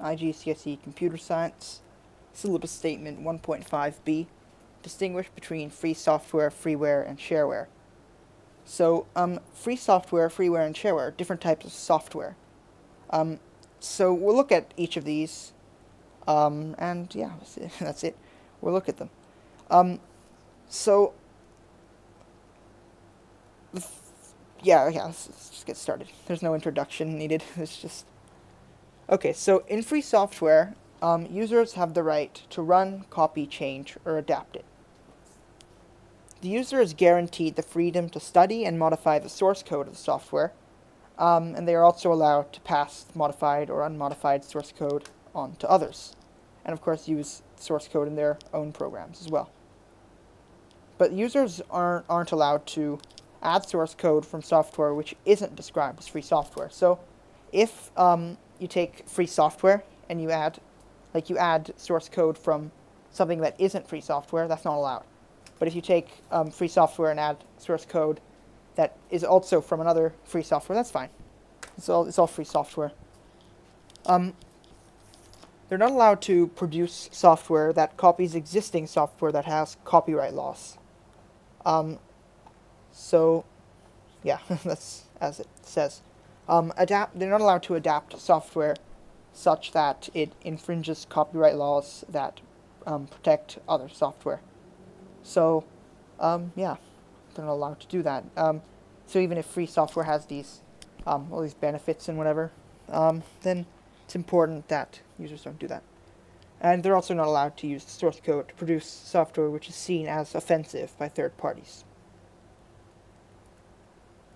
IGCSE Computer Science, Syllabus Statement 1.5b, distinguish between free software, freeware, and shareware. So, um, free software, freeware, and shareware, different types of software. Um, so we'll look at each of these, um, and yeah, that's it. We'll look at them. Um, so, yeah, yeah, let's, let's just get started. There's no introduction needed. It's just okay. So in free software, um, users have the right to run, copy, change, or adapt it. The user is guaranteed the freedom to study and modify the source code of the software, um, and they are also allowed to pass modified or unmodified source code on to others, and of course use source code in their own programs as well. But users aren't, aren't allowed to add source code from software which isn't described as free software. So if um, you take free software and you add, like you add source code from something that isn't free software, that's not allowed. But if you take um, free software and add source code that is also from another free software, that's fine. It's all, it's all free software. Um, they're not allowed to produce software that copies existing software that has copyright laws. Um, so, yeah, that's as it says. Um, adapt. They're not allowed to adapt software such that it infringes copyright laws that um, protect other software. So, um, yeah, they're not allowed to do that. Um, so even if free software has these um, all these benefits and whatever, um, then it's important that users don't do that. And they're also not allowed to use the source code to produce software which is seen as offensive by third parties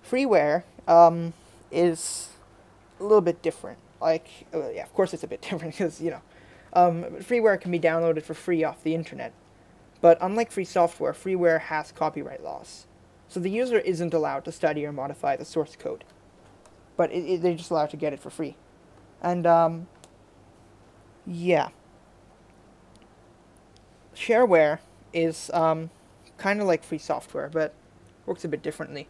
freeware um, is a little bit different. Like, uh, yeah, of course it's a bit different because, you know, um, freeware can be downloaded for free off the internet. But unlike free software, freeware has copyright laws. So the user isn't allowed to study or modify the source code. But it, it, they're just allowed to get it for free. And, um, yeah. Shareware is um, kind of like free software, but works a bit differently.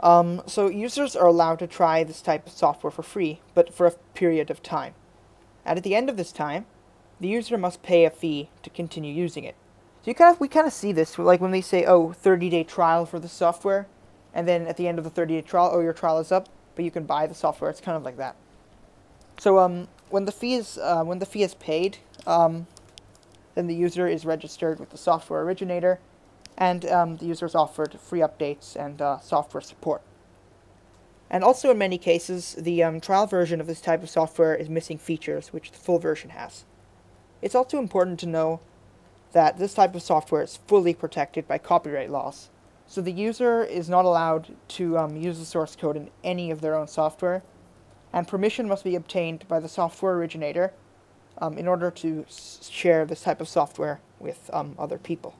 Um, so users are allowed to try this type of software for free, but for a period of time. And at the end of this time, the user must pay a fee to continue using it. So you kind of we kind of see this like when they say, "Oh, 30-day trial for the software," and then at the end of the 30-day trial, "Oh, your trial is up, but you can buy the software." It's kind of like that. So um, when the fee is uh, when the fee is paid, um, then the user is registered with the software originator, and um, the users offered free updates and uh, software support. And also in many cases, the um, trial version of this type of software is missing features which the full version has. It's also important to know that this type of software is fully protected by copyright laws. So the user is not allowed to um, use the source code in any of their own software, and permission must be obtained by the software originator um, in order to share this type of software with um, other people.